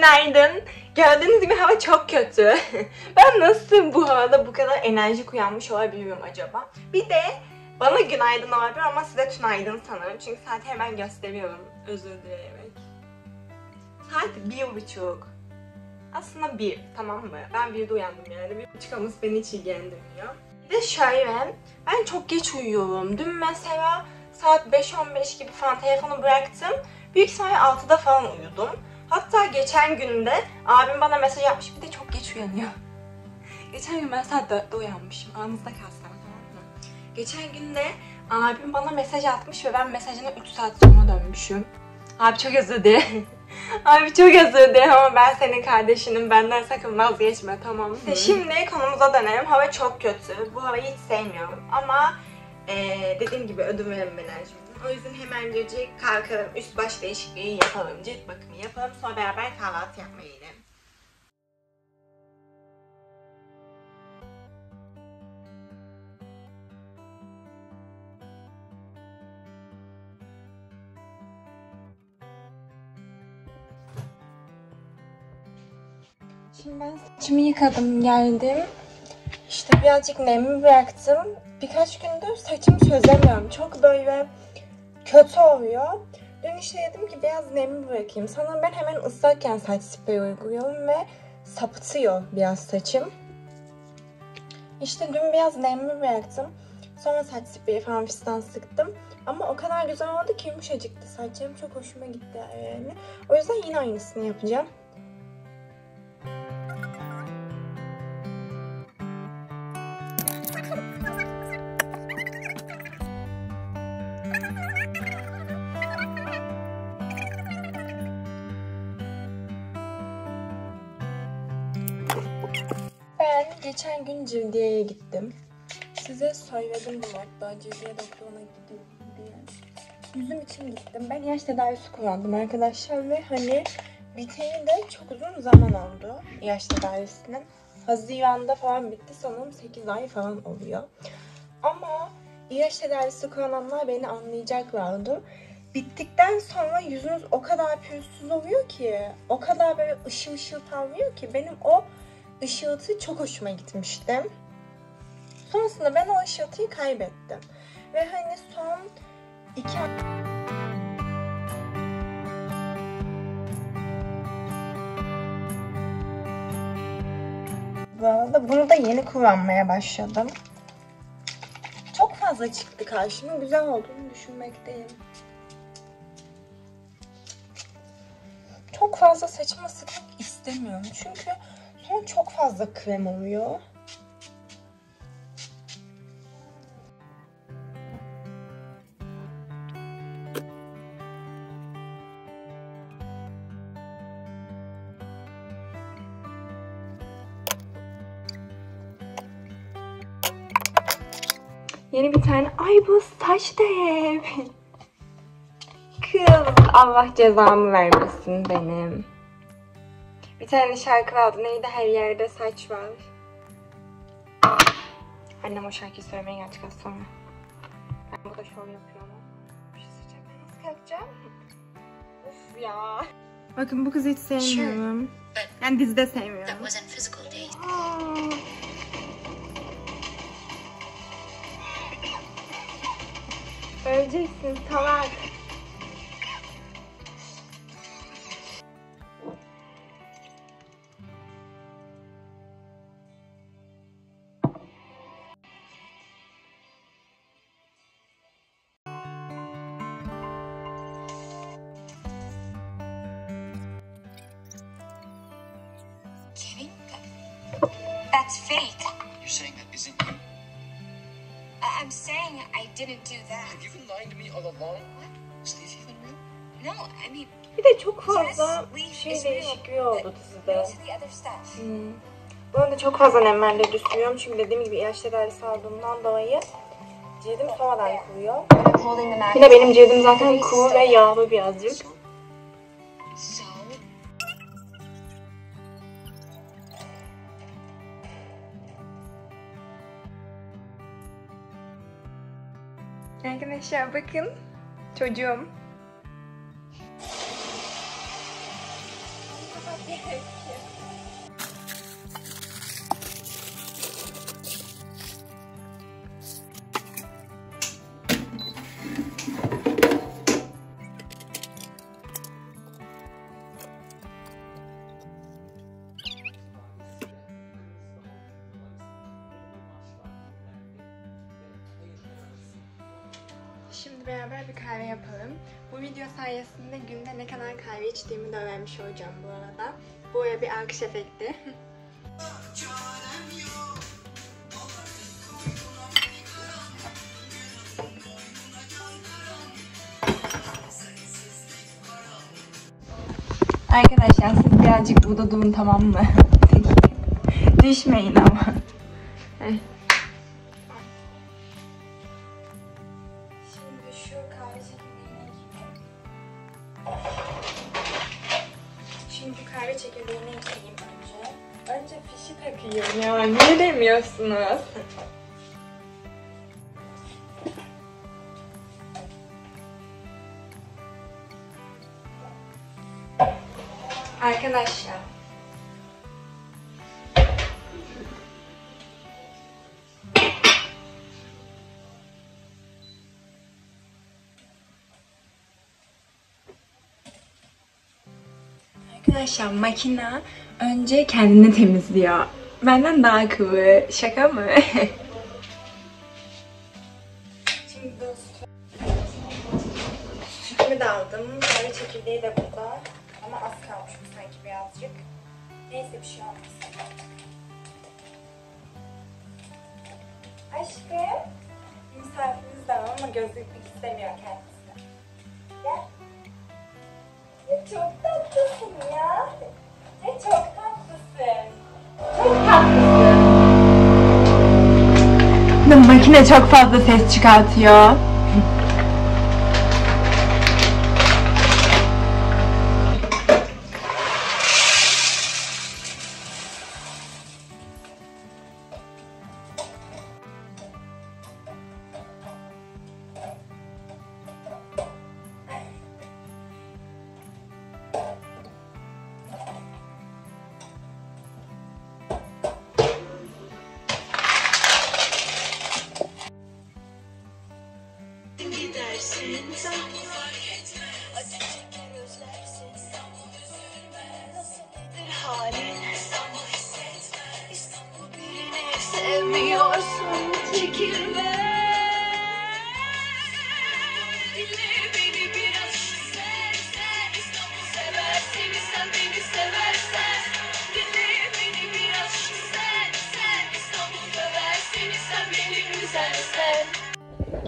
Günaydın. Gördüğünüz gibi hava çok kötü. ben nasıl bu havada bu kadar enerjik uyanmış olabiliyorum acaba? Bir de bana günaydın olabilir ama size tünaydın sanırım. Çünkü saati hemen gösteriyorum. Özür dileyerek. Saat bir buçuk. Aslında bir, tamam mı? Ben birde uyandım yani. Bir buçuk ama beni hiç ilgilendirmiyor. Bir de şöyle, ben çok geç uyuyorum. Dün mesela saat 5-15 gibi falan telefonu bıraktım. Büyük ihtimalle 6'da falan uyudum. Hatta geçen günde abim bana mesaj yapmış bir de çok geç uyanıyor. geçen gün ben saat 4'te uyanmışım. Aranızda kalsın tamam mı? Geçen günde abim bana mesaj atmış ve ben mesajına 3 saat sonra dönmüşüm. Abi çok özür dilerim. Abi çok özür dilerim ama ben senin kardeşinim. Benden sakın vazgeçme tamam mı? Şimdi konumuza dönelim. Hava çok kötü. Bu havayı hiç sevmiyorum. Ama ee, dediğim gibi ödüm veremem enerjimden. O yüzden hemen cacık kalkalım. Üst baş değişikliği yapalım. Cilt bakımı yapalım. Sonra beraber kahvaltı yapmaya gidelim. Şimdi ben saçımı yıkadım geldim. İşte birazcık nemli bıraktım. Birkaç gündür saçımı çözemiyorum. Çok böyle kötü oluyor. Dün işte dedim ki biraz nemli bırakayım. Sanırım ben hemen ıslakken saç spreyi uyguluyorum ve sapıtıyor biraz saçım. İşte dün biraz nemli bıraktım. Sonra saç spreyi falan fistan sıktım. Ama o kadar güzel oldu ki yumuşacıktı saçlarım. Çok hoşuma gitti yani. O yüzden yine aynısını yapacağım. Ben geçen gün Civdiye'ye gittim. Size söyledim bunu hatta Civdiye doktoruna gidiyorum diye. Yüzüm için gittim. Ben yaş tedavisi kullandım arkadaşlar ve hani biteli de çok uzun zaman oldu yaş tedavisinin. Haziran'da falan bitti sanırım 8 ay falan oluyor. Ama ilaç tedavisi kullananlar beni anlayacaklardı. Bittikten sonra yüzünüz o kadar pürüzsüz oluyor ki, o kadar böyle ışıl ışıl parlıyor ki benim o ışıltı çok hoşuma gitmişti. Sonrasında ben o ışıltıyı kaybettim. Ve hani son iki ay... Bu arada bunu da yeni kullanmaya başladım. Çok fazla çıktı karşıma. Güzel olduğunu düşünmekteyim. Çok fazla saçıma sıkmak istemiyorum. Çünkü sonra çok fazla krem oluyor. Yeni bir tane. Ay bu saç dev. Kız Allah cezamı vermesin benim. Tane şarkı vardı. Neydi? Her yerde saç var. Annem o şarkıyı söylemeye gelecek az sonra. Ben burada şov yapıyorum. Bir şey söyleyeceğim. Ben nasıl kalkacağım? Of ya. Bakın bu kızı hiç sevmiyorum. Yani dizide sevmiyorum. Days. Öleceksin salak. That's fake. You're saying that isn't you? I- I'm saying I didn't do that. Have you been lying to me all along? Is Leaf even real? No, I mean, Bir de çok fazla yes, şey değişikliği oldu dizide. Hmm. Bu arada çok fazla nemlerle düşüyorum çünkü dediğim gibi ilaç tedavisi aldığımdan dolayı cildim sonradan kuruyor. Bir de benim cildim zaten kuru ve yağlı birazcık. So, Arkadaşlar bakın çocuğum. beraber bir kahve yapalım. Bu video sayesinde günde ne kadar kahve içtiğimi de öğrenmiş olacağım bu arada. Bu arada bir alkış efekti. Arkadaşlar siz birazcık burada durun tamam mı? Düşmeyin ama. Niye demiyorsunuz? Arkadaşlar. Arkadaşlar makina önce kendini temizliyor. Benden daha akıllı. Şaka mı? Şimdi de aldım. Kahve çekirdeği de burada. Ama az kalmış sanki birazcık. Neyse bir şey olmaz. Aşkım. Misafirimiz de ama gözlükmek istemiyor kendisi. Gel. Ya çok tatlısın ya. Ya çok tatlısın. Makine çok fazla ses çıkartıyor.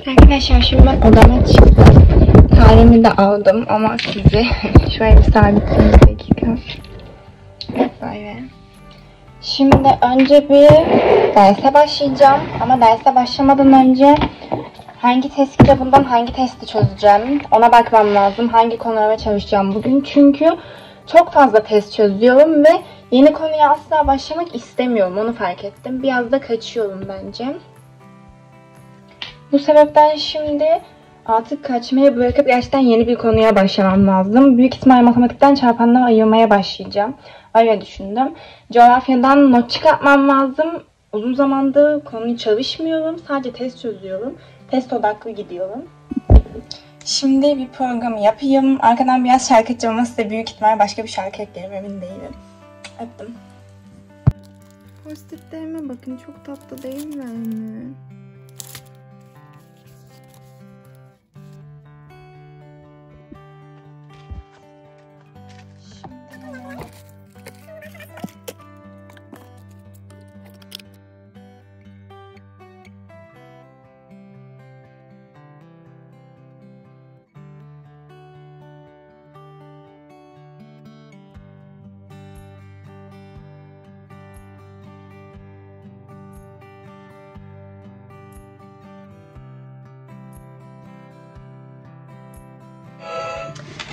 Arkadaşlar şimdi ben odama çıktım. Kahvemi de aldım ama sizi şöyle bir sabitleyeyim bir dakika. Böyle. Şimdi önce bir derse başlayacağım ama derse başlamadan önce hangi test kitabından hangi testi çözeceğim ona bakmam lazım. Hangi konulara çalışacağım bugün çünkü çok fazla test çözüyorum ve yeni konuya asla başlamak istemiyorum onu fark ettim. Biraz da kaçıyorum bence. Bu sebepten şimdi artık kaçmayı bırakıp gerçekten yeni bir konuya başlamam lazım. Büyük ihtimal matematikten çarpanları ayırmaya başlayacağım. Öyle düşündüm. Coğrafyadan not çıkartmam lazım. Uzun zamandır konuyu çalışmıyorum. Sadece test çözüyorum. Test odaklı gidiyorum. Şimdi bir programı yapayım. Arkadan biraz şarkı açacağım ama size büyük ihtimal başka bir şarkı eklerim emin değilim. Öptüm. Postitlerime bakın çok tatlı değiller mi?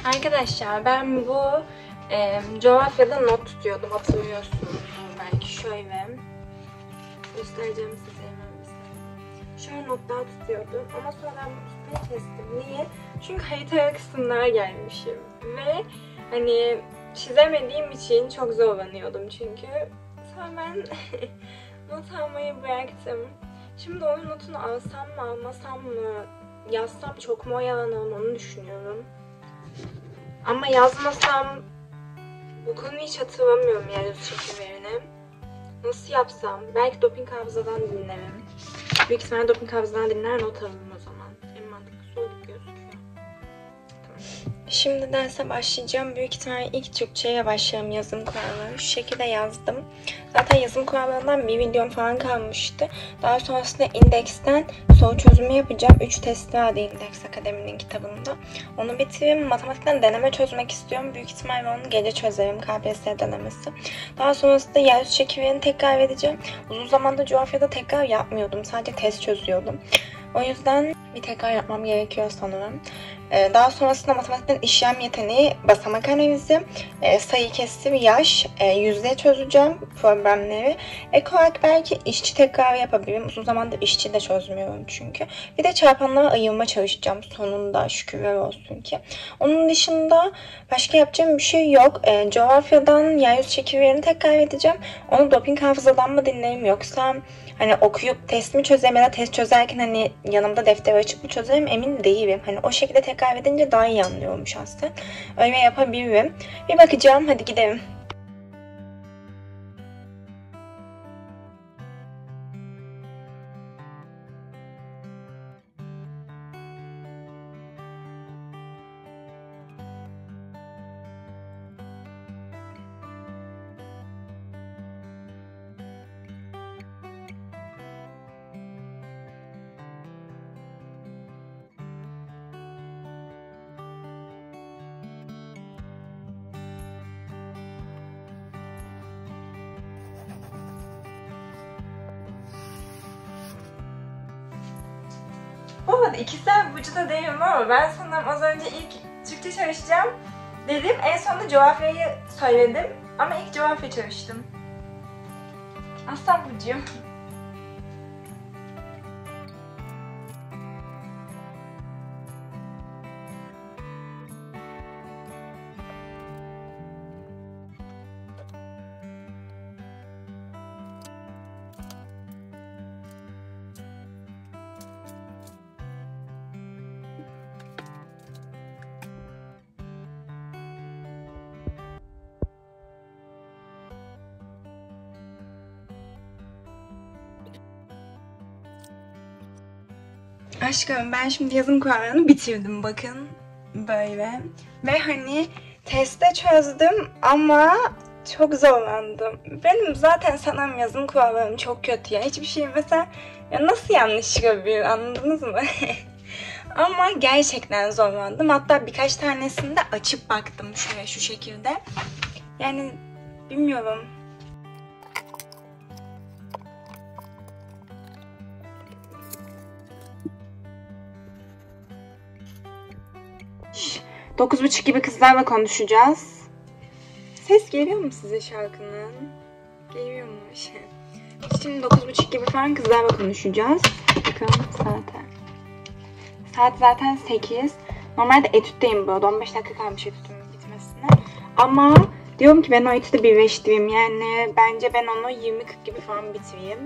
Arkadaşlar ben bu e, coğrafyada not tutuyordum hatırlıyorsunuz belki şöyle göstereceğim size. Şöyle notlar tutuyordum ama sonra ben bu tutmayı kestim. Niye? Çünkü harita kısımlara gelmişim ve hani çizemediğim için çok zorlanıyordum çünkü. Sonra ben not almayı bıraktım. Şimdi onun notunu alsam mı almasam mı yazsam çok mu oyalanırım onu düşünüyorum. Ama yazmasam bu konuyu hiç hatırlamıyorum yer yüz çekiverini. Nasıl yapsam? Belki doping hafızadan dinlerim. Büyük ihtimalle doping hafızadan dinler not alırım Şimdi derse başlayacağım. Büyük ihtimalle ilk Türkçe'ye başlayalım yazım kuralları. Şu şekilde yazdım. Zaten yazım kurallarından bir videom falan kalmıştı. Daha sonrasında indeksten soru çözümü yapacağım. 3 testi vardı Index Akademi'nin kitabında. Onu bitireyim. Matematikten deneme çözmek istiyorum. Büyük ihtimalle onu gece çözerim. KPSS denemesi. Daha sonrasında yer çekimlerini tekrar edeceğim. Uzun zamandır coğrafyada tekrar yapmıyordum. Sadece test çözüyordum. O yüzden bir tekrar yapmam gerekiyor sanırım. Ee, Daha sonrasında matematikten işlem yeteneği, basamak analizi, e, sayı kesim, yaş, e, yüzde çözeceğim problemleri. Ek olarak belki işçi tekrar yapabilirim. Uzun zamandır işçi de çözmüyorum çünkü. Bir de çarpanlara ayırma çalışacağım sonunda şükürler olsun ki. Onun dışında başka yapacağım bir şey yok. E, coğrafyadan yeryüzü çekimlerini tekrar edeceğim. Onu doping hafızadan mı dinleyeyim yoksa hani okuyup test mi çözeyim ya da test çözerken hani yanımda defter açıp mı çözeyim emin değilim. Hani o şekilde tekrar edince daha iyi anlıyorum şahsen. Öyle yapabilirim. Bir bakacağım hadi gidelim. Bu arada ikisi burcuda değilim ama ben sanırım az önce ilk Türkçe çalışacağım dedim. En sonunda coğrafyayı söyledim. Ama ilk coğrafya çalıştım. Aslan burcuyum. Aşkım ben şimdi yazım kurallarını bitirdim bakın. Böyle. Ve hani testte çözdüm ama çok zorlandım. Benim zaten sanırım yazım kurallarım çok kötü ya. Hiçbir şey mesela ya nasıl yanlış çıkabilir anladınız mı? ama gerçekten zorlandım. Hatta birkaç tanesini de açıp baktım şöyle şu şekilde. Yani bilmiyorum. Dokuz buçuk gibi kızlarla konuşacağız. Ses geliyor mu size şarkının? Geliyormuş. Şimdi dokuz buçuk gibi falan kızlarla konuşacağız. Bakın saate. Saat zaten 8. Normalde etütteyim bu arada. 15 dakika kalmış etütümün bitmesine. Ama diyorum ki ben o etütü birleştireyim. Yani bence ben onu 20-40 gibi falan bitireyim.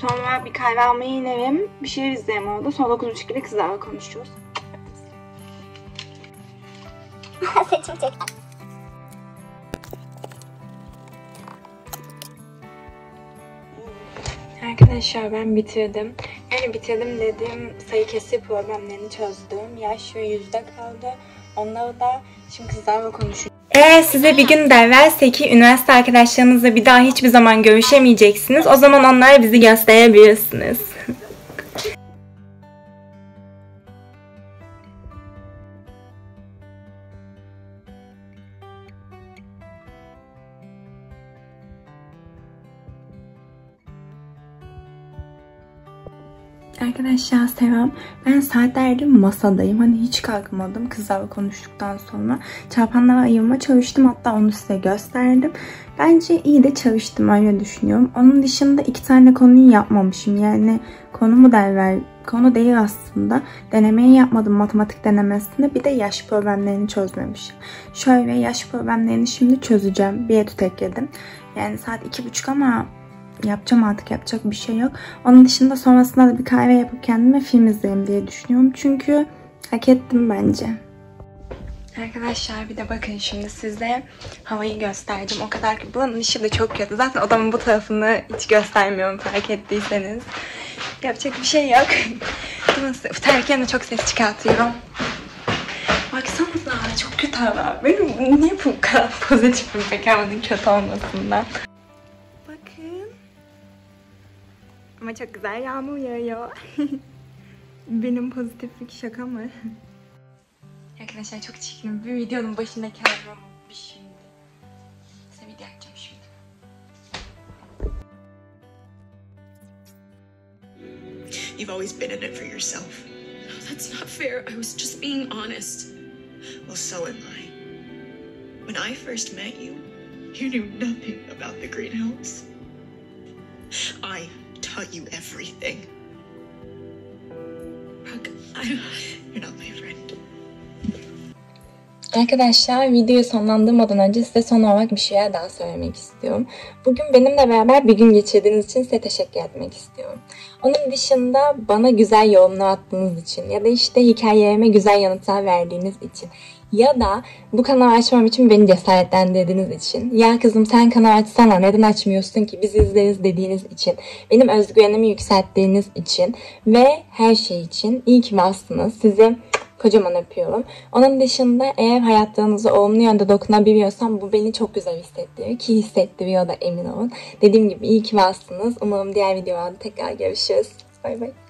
Sonra bir kahve almaya inerim. Bir şeyler izleyelim orada. Sonra 9.30 gibi kızlarla konuşuyoruz. Saçım çek. Arkadaşlar ben bitirdim. Yani bitirdim dediğim sayı kesir problemlerini çözdüm. Yaş ve yüzde kaldı. Onları da şimdi kızlarla konuşuyorum. Eğer size bir gün derlerse üniversite arkadaşlarınızla bir daha hiçbir zaman görüşemeyeceksiniz, o zaman onlara bizi gösterebilirsiniz. Arkadaşlar selam. Ben saatlerdir masadayım. Hani hiç kalkmadım kızlarla konuştuktan sonra. Çarpanlara ayırma çalıştım. Hatta onu size gösterdim. Bence iyi de çalıştım öyle düşünüyorum. Onun dışında iki tane konuyu yapmamışım. Yani konumu derler konu değil aslında. Denemeyi yapmadım matematik denemesinde. Bir de yaş problemlerini çözmemişim. Şöyle yaş problemlerini şimdi çözeceğim. Bir etüt ekledim. Yani saat iki buçuk ama yapacağım artık yapacak bir şey yok. Onun dışında sonrasında da bir kahve yapıp kendime film izlerim diye düşünüyorum. Çünkü hak ettim bence. Arkadaşlar bir de bakın şimdi size havayı göstereceğim. O kadar ki buranın ışığı da çok kötü. Zaten odamın bu tarafını hiç göstermiyorum fark ettiyseniz. Yapacak bir şey yok. Burası üflerken de çok ses çıkartıyorum. Baksanıza çok kötü hava. Benim niye bu kadar pozitifim peki kötü olmasından. Çok güzel yağmur yağıyor. Benim pozitiflik şaka mı? Arkadaşlar çok çirkin bir videonun başındaki halim bir şimdi. Size video açacağım şimdi. You've always been in it for yourself. No, That's not fair. I was just being honest. Well, so am I. When I first met you, you knew nothing about the greenhouse. I taught you everything. Brooke, I, You're not my friend. Arkadaşlar videoyu sonlandırmadan önce size son olarak bir şeyler daha söylemek istiyorum. Bugün benimle beraber bir gün geçirdiğiniz için size teşekkür etmek istiyorum. Onun dışında bana güzel yorumlar attığınız için ya da işte hikayelerime güzel yanıtlar verdiğiniz için ya da bu kanalı açmam için beni cesaretlendirdiğiniz için ya kızım sen kanal açsana neden açmıyorsun ki biz izleriz dediğiniz için benim özgüvenimi yükselttiğiniz için ve her şey için iyi ki varsınız. Sizi Kocaman öpüyorum. Onun dışında eğer hayatlarınıza olumlu yönde dokunabiliyorsam bu beni çok güzel hissettiriyor. Ki hissettiriyor da emin olun. Dediğim gibi iyi ki varsınız. Umarım diğer videolarda tekrar görüşürüz. Bay bay.